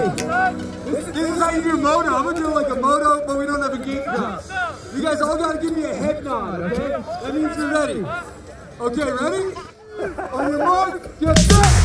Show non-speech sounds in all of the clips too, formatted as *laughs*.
This, this, is how you do moto. I'm gonna do like a moto, but we don't have a gate nod. You guys all gotta give me a head nod, okay? That means you're ready. Okay, ready? On your mark, get set!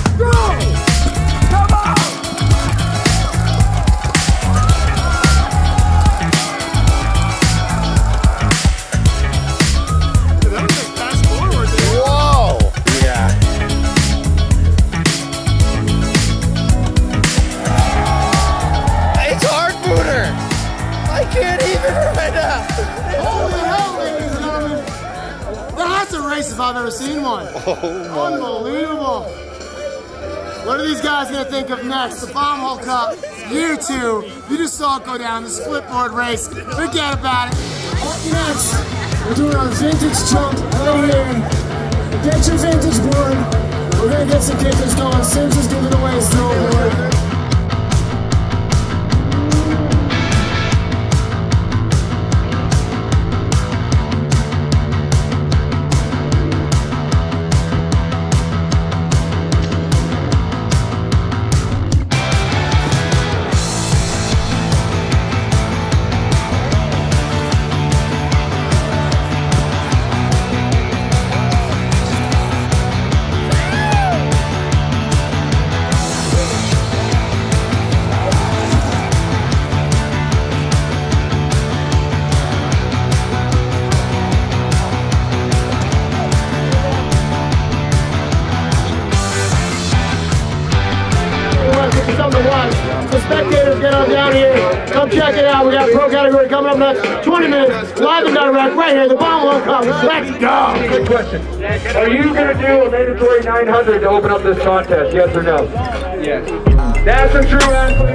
If I've ever seen one. *laughs* Oh Unbelievable. What are these guys going to think of next? The Bomb Hole Cup, year two. You just saw it go down, the split board race. Forget about it. Up next, we're doing our vintage jump right here. Get your vintage board. We're going to get some kickers going. Sims is giving away check it out. We got pro category coming up next 20 minutes. Live and direct right here. The Bomb Hole Cup. Let's go. Quick question. Are you going to do a mandatory 900 to open up this contest? Yes or no? Yes. That's a true answer.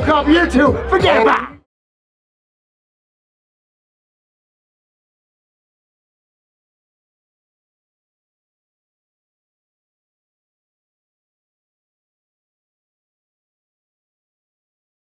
Bomb Cup year two. Forget about it.